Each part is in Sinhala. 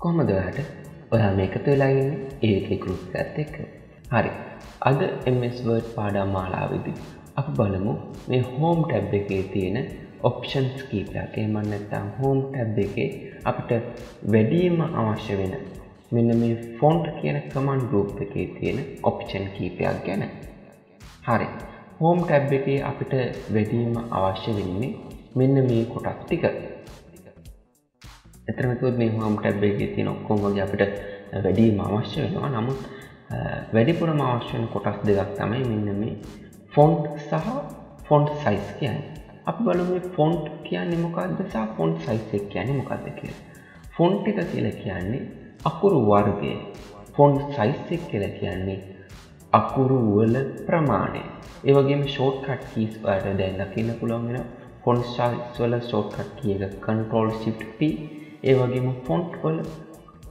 කොහමද ඔයාට ඔයා මේකතු වෙලාගන්න ඒක ගරුප් ඇත් එක්ක. හරි. අද MS වර්ඩ් පාඩම් මාලාවිදි අප බලමු මේ හෝම් ටැබ් එකේ තියෙන ඔප්ෂන්ස් කීපයක් එමන්නත්තම් හෝම් ටැබ් එකේ අපිට වැඩීම අවශ්‍ය වෙන මෙන්න මේ ෆොන්ට් කියන කමන් ගරුප් එකේ තියෙන ඔප්ෂන් කීපයක් ගැන. හරි. හෝම් ටැබ් එකේ අපිට වැඩීම අවශ්‍ය වෙන්නේ මෙන්න මේ කොටස් ටික. එතරමතුත් මේ හෝම් ටැබ් එකේ තියෙන ඔක්කොම වගේ අපිට වැඩීම අවශ්‍ය වෙනවා. නමුත් වැඩිපුරම අවශ්‍යන කොටස් දෙකක් තමයි මෙන්න මේ ෆොන්ට් සහ ෆොන්ට් සයිස් කියන්න. අප බලම ෆොන්ට් කියන්නේ මොකක්ද සහ ෆොන්ට් සයිස් කියන්නේ මොකක්ද කිය ෆොන්ට් එක කියල කියන්නේ අකුරු වර්ගය. ෆොන්ට් සයිස් එක කියල කියන්නේ අකුරු වල ප්‍රමාණය. ඒවගේම ෂෝට් කට් කීස් වට දැන් දකින්න පුළුවන්ගෙන ෆොන්් සයිස්වල ෂෝට් කට් කිය එක. කන්ට්‍රෝල් ශිප්ට ඒ වගේම ෆොන්ට් වල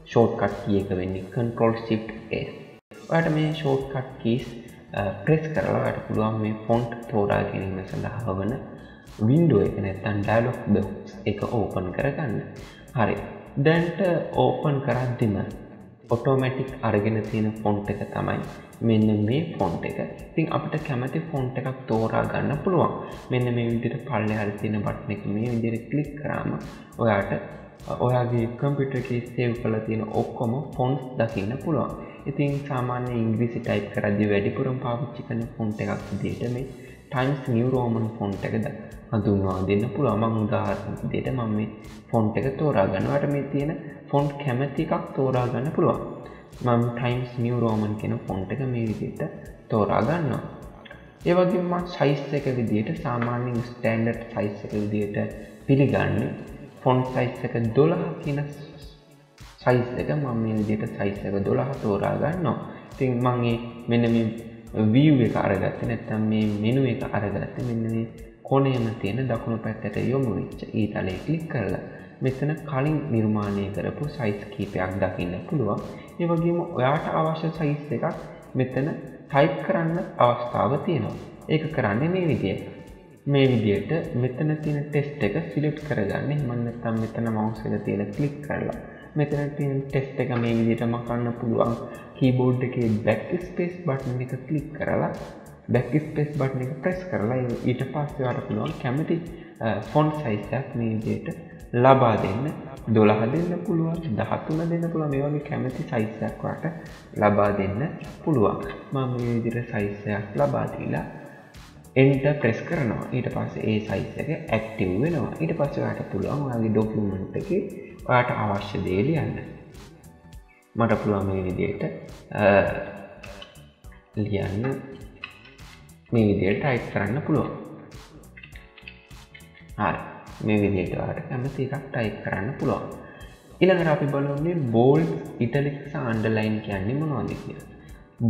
ෂෝට් කට් කිය එක වෙන්නේ කන්ට්‍රෝල් ශිප් ඔයට මේ ෂෝට් කට් කීස් ප්‍රෙස් කරලාට පුළුවන් මේ ෆොන්ට් තෝරා ගැනීම සඳහා වන වින්ඩුව එක නැත්තන් ඩයිලොක් බොක්ස් එක ඕපන් කරගන්න. හරි. දැන්ට ඕපන් කරද්දිම ඔටෝමැටික් අරගෙන තියෙන ෆොන්ට් එක තමයි මෙන්න මේ ෆොන්ට් එක. තින් අපිට කැමති ෆොන්ට් එකක් තෝරා ගන්න පුළුවන්. මෙන්න මේ විදිට පල්ලෙ හරි තියෙන බට්න එක මේ විදිර කලික් කරාම ඔයාට ඔයාගේ කම්පිට එක සේව් කල තියෙන ඔක්කොම ෆොන්ස් දකින්න පුළුවන්. ඉතින් සාමාන්‍ය ඉංග්‍රීසි ටයිප් කරදදි වැඩිපුරම් පාවිච්චි කන ෆොන්ට එකක් දේට මේ ටයිම්ස් නිවරෝමන් ෆොන්ට එකද හඳුන්වා දෙන්න පුළුවමං උදාහරණ දෙට මම මේ ෆොන්ට එක තෝරා ගන්නවට මේ තියෙන ෆොන්ට් කැමැති එකක් තෝරා ගන්න පුළුවන්. මම ටයිම්ස් නිවරෝමන් කෙන ෆොන්ට එක මේ විදිට තෝරා ගන්නවා ඒවගේම සයිස් එක විදියට සාමාන්‍යින් ස්ටන්ඩඩ් සයිස් එක විදියට පිළිගන්න. ෆොන්් සයිස් එක දොළහ කියන සයිස් එක මම මේ විදියට සයිස් එක දොළහ තෝරා ගන්නවා. තින් මගේ මෙන්න මේ වීව් එක අරගත්ත නැත්තම් මේ මෙනු එක අරගත්ත මෙන්න මේ කොනේම තියෙන දකුණු පැත්තට යොමු වෙච්ච ඊතලේ කලික් කරලා මෙතන කලින් නිර්මාණය කරපු සයිස් කීපයක් දකින්න පුළුවන්. ඒ වගේම ඔයාට අවශ්‍ය සයිස් එකක් මෙතන ටයිප් කරන්න අවස්ථාව තියෙනවා. ඒක කරන්නේ මේ විදියට මේ විදියට මෙතන තියෙන ටෙස්ට එක සිලෙට් කරගන්න. මන්නත්තම් මෙතන මවසල තියෙන කලික් කරලා මෙතන තියෙන ටෙස්ට එක මේ විදිට මකන්න පුළුවන්. කීබෝඩ් එක බැක් ස්පේස් බටන එක කලික් කරලා බැක් ස්පේස් බටන එක ප්‍රෙස් කරලා ඊට පස්සවට පුළුවන් කැමති ෆොන්් සයිසයක් මේ විදියට ලබා දෙන්න. දොළහ දෙන්න පුළුවන් දහතුන දෙන්න පුළුව මේ වගේ කැමති සයිසයක්වාට ලබා දෙන්න පුළුවන්. මම විදිර සයිසයක් ලබාදීලා එන්ට ප්‍රෙස් කරනවා. ඊට පස්ස ඒ සයිස එක ඇක්ටව් වෙනවා. ඊට පස්සට පුළුවන් වගේ ඩොක්මන්ට එක ඔයාට අවශ්‍ය දේ ලියන්න. මට පුළුවන් මේ විදියට ලියන්න. මේ විදියට අයිත් කරන්න පුළුවන්. හරි. මේ විදියට වාට කැමති එකක් ටයික් කරන්න පුළුවන්. ඉළඟට අපි බලන්නේ බෝල්ඩ් ඉටලික්ස අන්ඩලයින් කියන්නේ මොනවාද කිය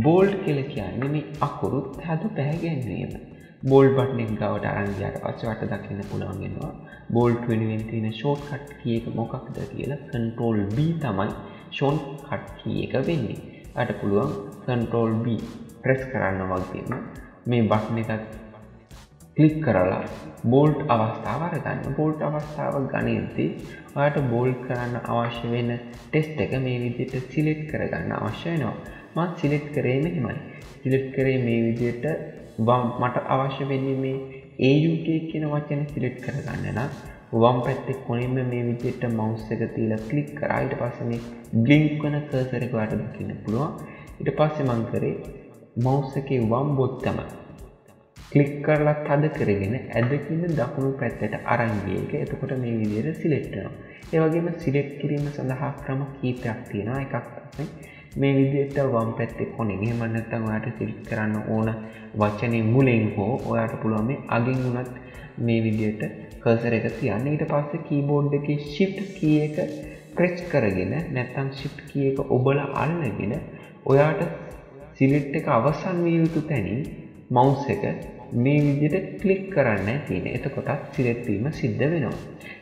බෝල්ඩ් කෙල කියන්නේ මේ අකුරුත් හැතු පැහැගැන්වීම බෝල් බට්නෙක් ගවට අරංගයාට පස්සවට දකින්න පුළුවන්ගෙනවා බෝල්ට් වෙනුවෙන් තියෙන ෂෝට් කට් කිය එක මොකක්ද කියලා කන්ට්‍රෝල් B තමයි ෂෝන් කට් කිය එක වෙන්නේ. අට පුළුවන් කන්ට්‍රෝල් B ප්‍රෙස් කරන්න වගේම මේ බට්න එකත් කලික් කරලා බෝල්ට් අවස්ථාවර ගන්න බෝල්ට් අවස්ථාව ගනයති ඔයාට බෝල්ට් කරන්න අවශ්‍ය වෙන ටෙස්ට එක මේ විදියට සිලෙට් කරගන්න අවශ්‍යයනවා මත් සිලෙට් කරේම හිමයි සිලෙට් කරේ මේ විදියට මට අවශ්‍ය වෙන්නේ මේ ඒයුක කියන වචන සිලෙට් කරගන්න නම් වම් පැත්තෙක් කොනින්ම මේ විදියට මවස් එක තිීල කලික් කරයිට පස්සම බ්ලිංක් වන කර්සරකවාට දකින්න පුළුවන්. ඉට පස්සෙ මංකරේ මවස් එක වම් බොත්තම කලික් කරලත් හද කරගෙන ඇදකින්න දකුණු පැත්තට අරංගේක එතකොට මේ විදියට සිලෙක්ටනවා ඒවගේම සිලෙක්් කිරීම සඳහා ක්‍රම කීපයක් තියෙන එකක් මේ විදියට වම් පැත්තෙ කොනින් හෙමන්නත්තන් ඔයාට සිල්ක් කරන්න ඕන වචනය මුලෙන් හෝ ඔයාට පුළුවන් මේ අගින් වුණත් මේ විදියට කර්සර එක තියන්න. ඊට පස්සේ කීබෝඩ් එක ශිප් කිය එක ප්‍රෙච් කරගෙන නැත්තම් ශිප් කිය එක ඔබල අල්ලගෙන ඔයාට සිලිට් එක අවසන් විය යුතු තැනින් මවස් එක මේ විදියට කලික් කරන්න තියෙන එතකොටත් සිලෙත්වීම සිද්ධ වෙනවා.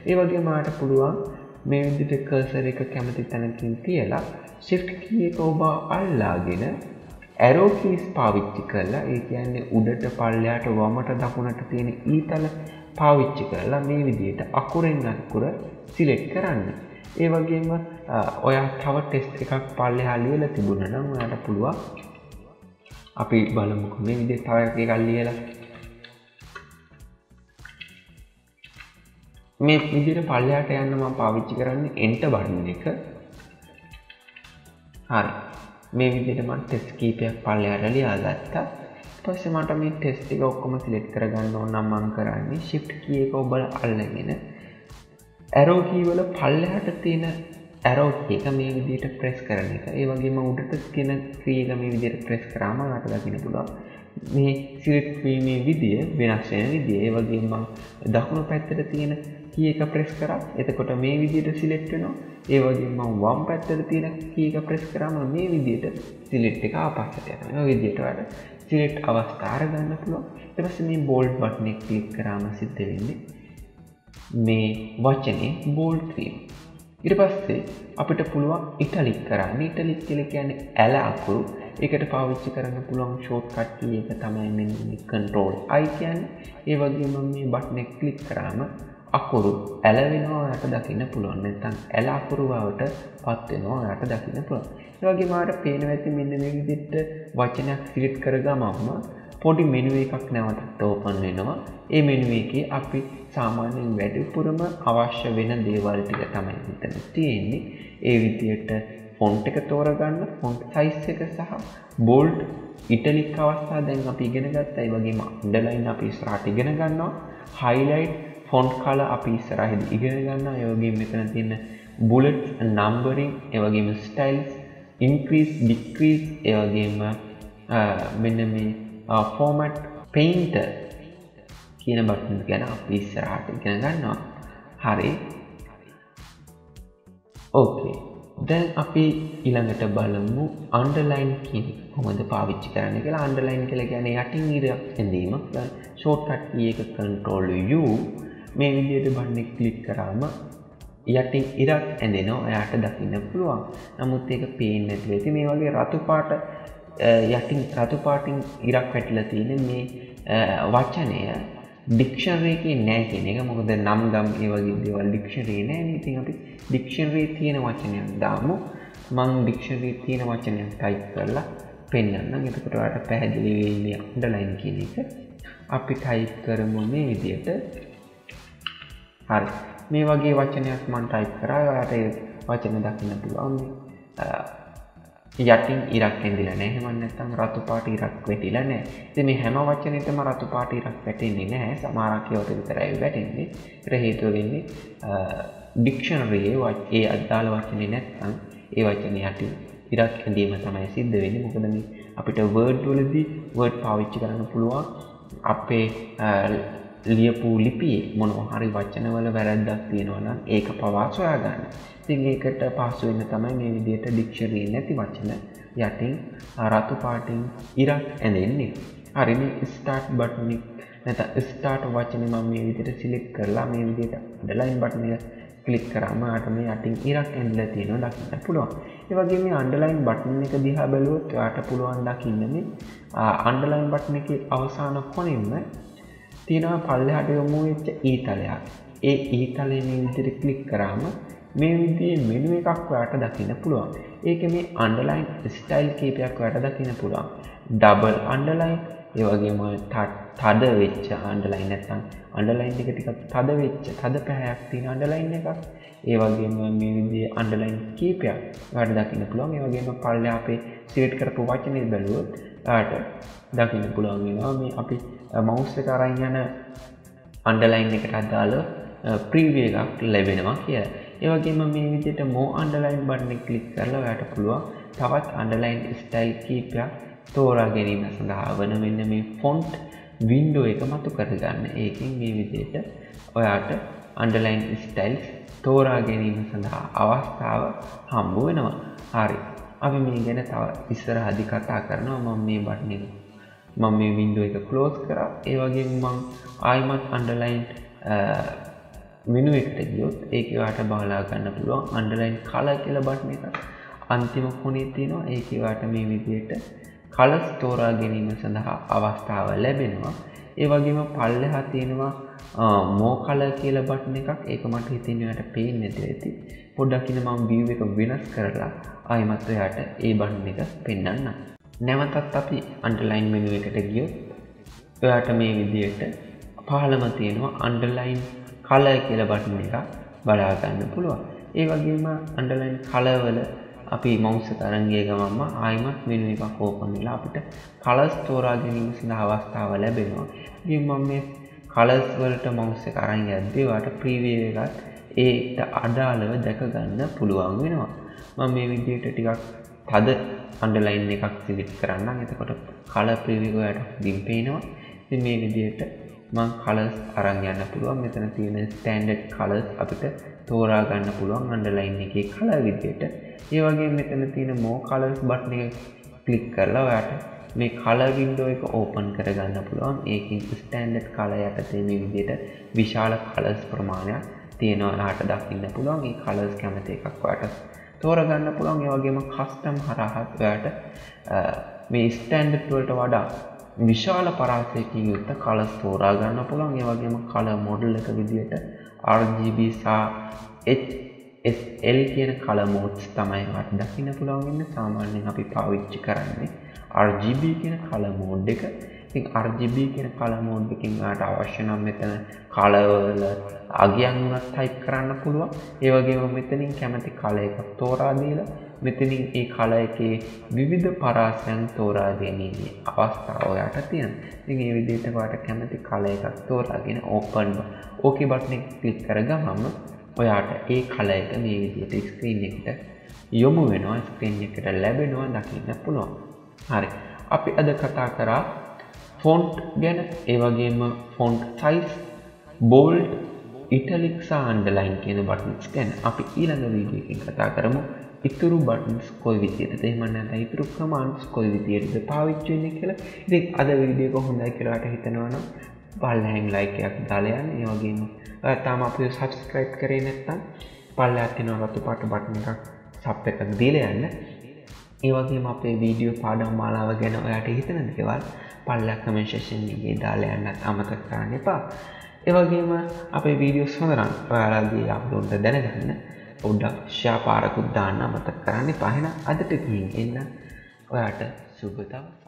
ඒ වගේ මාට පුළුවන් මේ විදිට කර්සර එක කැමති තැනකින් තියලා ශිෆ්ට් කිය එක ඔබ අල්ලාගෙන ඇරෝකීස් පාවිච්චි කරලා ඒ කියන්නේ උඩට පල්ලයාට වමට දකුණට තියෙන ඊතල පාවිච්චි කරලා මේ විදියට අකුරෙන් අකුර සිලෙක් කරන්න. ඒ වගේම ඔය තව ටෙස්ට එකක් පල්ලෙ හලියල තිබුණ නම් ඔයට පුළුවන් අපි බලමුක මේ විදි තව එක කල්ලියලා මේ විදිට පල්ලයාට යන්න ම පාවිච්චි කරන්න එන්ට බඩන එක. හරි. මේ විදිටම ටෙස් කීපයක් පල්ලයාට ලියාගත්තා. පස්ස මට මේ ටෙස්ටික ඔක්කොම සිලෙට් කරගන්න ඕනම් මං කරන්නේ ශිප් කියක ඔබල අල්ලගෙන ඇරෝකීවල පල්ලහට තියෙන ඇරෝ එක මේ විදිට ප්‍රෙස් කරන එක. ඒ වගේම උඩට තියෙන ක්‍රියක මේ විදිට ප්‍රෙස් කරාම අට දකින පුළුවන්. මේ සිරිට්වීමේ විදිය වෙනස්වෙන විදිය ඒ වගේම දකුණු පැත්තට තියෙන කියක ප්‍රෙස් කර. එතකොට මේ විදියට සිලෙක්ටනවා ඒ වගේම වම් පැත්තට තියෙන කියක ප්‍රෙස් කරම මේ විදියට සිලෙට් එක ආපස්සට යන විදියට වැඩ සිලෙට් අවස්ථාර ගන්න පුළුව එපස මේ බෝල්ඩ් බට්නෙක් කලික් කරාම සිද්ධ වෙන්නේ මේ වචනය බෝල්ඩ් ක්‍රීම් ඉට පස්සේ අපිට පුළුවන් ඉටලික් කරන්න. ඉටලික් කෙල කියන්නේ ඇල අකුරු. එකට පාවිච්චි කරන්න පුළුවන් ෂෝට් කට්ටිය එක තමයි මෙ කන්ට්‍රෝල් අයි කියන්න. ඒ වගේම මේ බට්නෙක් කලික් කරාම අකුරු ඇලවෙනවා යට දකින්න පුළුවන්. නැතන් ඇල අකුරුවාවට පත්වෙනවා යට දකින්න පුළුවන්. ඒවගේ මාට පේන ඇති මෙන්න මේ විදිට වචනයක් සිරිට් කරගමම්ම පොඩි මෙනුව එකක් නැවතත් ඕපන් වෙනවා. ඒ මෙනුවේකේ අපි සාමාන්‍යෙන් වැඩිපුරම අවශ්‍ය වෙන දේවල් ටික තමයි හිතන තියෙන්නේ. ඒ විදියට ෆොන්ට් එක තෝරගන්න ෆොන්ට් සයිස් එක සහ බෝල්ඩ් ඉටලික් අවස්ථා දැන් අපි ඉගෙන ගත්තයි වගේම අන්ඩලයින් අපි ස්රාට ඉගෙන ගන්නවා. හයිලයිට් ෆොන්ට් කල අපි ඉස්සරහිද ඉගෙන ගන්න යෝගේ මෙතන තියන්න බුලට් නම්බරින් එවගේම ස්ටයිල්ස් ඉන්ක්‍රීස් ඩික්‍රීස් ඒවගේම මෙන්න මේ ෆෝමට් පෙයින්ට කියන බටන් ගැන අපි ඉස්සරහට ඉගෙන ගන්නවා. හරි. ඕකේ දැන් අපි ඉළඟට බලමු අන්ඩලයින් කියන හොමද පාවිච්චි කරන්න කියලා. අන්ඩලයින් කළ ගැන යටින් ඉරක් ඇඳීම ෂෝට්කට් ඒක කන්ට්‍රෝල් මේ විදියට බන්නෙක් කලික් කරාම යටින් ඉරක් ඇඳෙනවා. එයාට දකින්න පුළුවන්. නමුත් ඒක පේෙන් නැති ඇති මේ වගේ රතු පාට යටින් රතු පාටින් ඉරක් වැටිල තියෙන මේ වච්චනය ඩික්ෂණරයක නෑ කියෙන එක. මොකද නම් ගම් ඒ වගේ දේවල් ඩික්ෂණරේ නෑ. ඉතින් අපි ඩික්ෂණරේ තියෙන වචනයක් දාමු. මං ඩික්ෂණරී තියෙන වචනයක් ටයි් කරලා පෙන්න්න එතකටට පැහැදිලිවෙන්නේ අන්ඩලයින් කියන එක. අපි ටයි් කරමු මේ විදියට. හරි. මේ වගේ වචනයක් මන් ටයිප් කරාට වචන දකින්න පුළුවන්. යටින් ඉරක් ඇදිල නෑහමන්නත්තම් රතු පාට ඉරක් වැටිල නෑ මේ හැම වචනතම රතු පාට ඉරක් වැටෙන්නේ නෑ සමාරකයවත විතරයි වැටෙන්නේ. ප්‍රහේතුව වෙන්නේ ඩික්ෂනරයේ ඒ අද්දාල වචනය නැත්තම් ඒ වචන යටි ඉරක් ඇඳීම තමයි සිද්ධ වෙන්න. මොකදම අපිට වර්ඩ් වලදී වර්ඩ් පාවිච්චි කරන්න පුළුවන් අපේ ලියපු ලිපියේ මොනවා හරි වචනවල වැරැද්දක් තියෙනවනම් ඒක පවා සොයා ගන්න. ඉතින් ඒකට පහසු වෙන්න තමයි මේ විදිහට ඩික්ෂනරි නැති වචන යටින් රතු පාටින් ඉරක් ඇඳෙන්නේ. හරි මේ ස්ටාර්ට් බටන් එක නැත්නම් ස්ටාර්ට් වචනේ මම මේ විදිහට සිලෙක්ට් කරලා මේ විදිහට අන්ඩර්ලයින් බටන් එක ක්ලික් කරාම ආට මේ යටින් ඉරක් ඇඳලා තියෙනවා දකින්න පුළුවන්. ඒ වගේම මේ අන්ඩර්ලයින් බටන් එක දිහා බැලුවොත් ඔයාට පුළුවන් දකින්න මේ අන්ඩර්ලයින් බටන් එකේ අවසාන කොනින්ම තියෙනවා පල්ලෙහාට යොමු වෙච්ච ඊතලයක් ඒ ඊතලය මේ විදිහට ක්ලික් කරාම මේ විදිහේ මෙනු එකක් ඔයාලට දකින්න පුළුවන්. ඒක මේ අන්ඩර්ලයින් ස්ටයිල් කීපයක් ඔයාලට දකින්න පුළුවන්. ඩබල් අන්ඩර්ලයින් ඒ වගේම තද වෙච්ච අන්ඩර්ලයින් නැත්නම් අන්ඩර්ලයින් එක ටිකක් තද වෙච්ච තද පැහැයක් තියෙන අන්ඩර්ලයින් එකක්. ඒ වගේම මේ විදිහේ අන්ඩර්ලයින් කීපයක් ඔයාලට දකින්න පුළුවන්. ඒ වගේම පල්ලෙහා අපේ සිලෙක්ට් කරපු වචනේ බැලුවොත් ඔයාලට දකින්න පුළුවන් වෙනවා. මේ අපි මෞස්ස කරන්න යන අන්ඩලයින් එකට අදාල ප්‍රීවිය එකක් ලැබෙනවා කිය ඒවගේම මේ විදියට මෝ අන්ඩලයින් බට්නෙ කලික් කරලා වැට පුළුවන් තවත් අන්ඩලයින් ස්ටයිල් කීපයක් තෝරා ගැනීම සඳහා වන මෙන්න මේ ෆොන්ට් වින්ඩෝ එක මතු කරගන්න. ඒකින් මේ විදියට ඔයාට අන්ඩලයින් ස්ටයිල්ස් තෝරා ගැනීම සඳහා අවස්ථාව හම්බු වෙනවා. හරි. අපි මේ ගැන තව ඉස්සර හදි කතා කරනවා. මම මේ බට්නෙ මම මේ වින්ඩුව එක කලෝස් කර. ඒවගේ මං ආයිමත් අන්ඩලයින් මෙනු එකට ගියොත් ඒකවාට බාලා ගන්න පුළුවන් අන්ඩලයින් කල කියල බට්න එක අන්තිම කොනේ තියෙනවා. ඒකවාට මේ විදියට කලස් තෝරා ගැනීම සඳහා අවස්ථාව ලැබෙනවා. ඒ වගේම පල්ලෙහා තියෙනවා මෝ කල කියල බට්න එකක්. ඒක මට හිතින්නට පේෙන් නැති ඇති. පොඩ්ඩක්කින මම් බියව එක වෙනස් කරලා අයමත්ව යට ඒ බන්න එක පෙන්න්න නැවතත් අපි අන්ඩලයින් මෙනුව එකට ගියෝ ඔයාට මේ විදියට පහළම තියෙනවා අන්ඩලයින් කල කියල බටන එක බලාගන්න පුළුවන්. ඒ වගේම අන්ඩලයින් කලවල අපි මෞස්ස තරන්ගේ ගමම්ම ආයිමත් මෙනු එකක් ඕපනලා අපිට කලස් තෝරා ගැනීම සිඳ අවස්ථාව ලැබෙනවා. ගින්මම් මේ කලස් වලට මෞස්ස කරන්න ඇද්දේවාට ප්‍රීවිය එකත් ඒට අඩාලව දැකගන්න පුළුවන් වෙනවා. මම මේ විදියට ටිකක් තද අන්ඩලයින් එකක් සිවිට් කරන්න එතකොට කල ප්‍රීවිකයට දිම්පේනවා මේ විදියට මං කලස් අරං යන්න පුළුවන්. මෙතන තියෙන ස්ටන්ඩඩ් කලස් අපිට තෝරා ගන්න පුළුවන් අන්ඩලයින් එක කල විදියට. ඒ වගේ මෙතන තියෙන මෝ කලස් බට්න එක කලික් කරලා ඔයාට මේ කල වින්ඩෝ එක ඕපන් කරගන්න පුළුවන්. ඒකින් ස්ටන්ඩඩ් කල යටතේ මේ විදියට විශාල කලස් ප්‍රමාණයක් තියෙනවාලාට දකින්න පුළුවන්. ඒ කලස් කැමති එකක් වට තෝරගන්න පුළුවන්. ඒවගේම කස්ටම් හරහත් ඔයාට මේ ස්ටන්ඩට්වලට වඩා විශාල පරාසයකින් යුත්ත කලස් තෝරා ගන්න පුළන් ඒවගේම කල මොඩල් එක විදියට RGB සා HSL කියන කල මෝඩ්ස් තමයි වට දකින්න පුළන්ගන්න සාමාන්‍යෙන් අපි පාවිච්චි කරන්නේ RGB කියන කල මෝඩ් එක. ඉතින් RGB කියන කල මෝඩ්කින් ට අවශ්‍ය නම් මෙතන කලවල අගයන් වුණත් ටයිප් කරන්න පුළුවන්. ඒවගේම මෙතනින් කැමති කල එකක් තෝරාදීලා මෙතනින් ඒ කල එකේ විවිධ පරාසයන් තෝරා ගැනීමේ අවස්ථාව ඔයාට තියෙන ඉතින් ඒ විදිහට වාට කැමති කල එකක් තෝරාගෙන ඕපන් ඕකේ බට්න ක්ලික් කරගමම ඔයාට ඒ කල එක මේ විදියට ස්ක්‍රීන් එකට යොමු වෙනවා. ස්ක්‍රීන් එකට ලැබෙනවා දකින්න පුළුවන්. හරි. අපි අද කතා කරා ෆොන්ට් ගැන ඒවගේම ෆොන්ට් සයිස් බෝල්ඩ් ඉටලික්සා අන්ඩලයින් කියන බටන්ස් ගැන අපි ඊළඟ වීඩියකින් කතා කරමු. ඉතුරු බටන්ස් කොයි විදියට එහමන්න ඉතුරු කමාන්ස් කොයි විදියට පාවිච්චන්නේ කියලා. ඉති අද විඩියක හොඳයි කියලාට හිතනවන පල්හැන් ලයිකයක් දාලයන් ඒවගේම තාම අප සබස්ක්‍රයිප් කරේ නැත්තම් පල්ල ඇතිනවගත්තු පාට බටන එකක් සප් එකක් දීල යන්න. ඒවගේම අපේ වීඩියෝ පාඩම් මාලාව ගැන ඔයාට හිතන දෙවල් පල්ලක් කමේශෂන්ගේ දාලයන්නත් අමතක කරන්න එපා. ඒවගේම අපේ වීඩියෝ සොඳරන් ඔයාලාගේ අප්ලෝන්ට දැනගන්න පොඩ්ඩක් ශාපාරකුත් දාන්න අමතක් කරන්න පහෙන අදට ගින් එන්න. ඔයාට සුභතවස්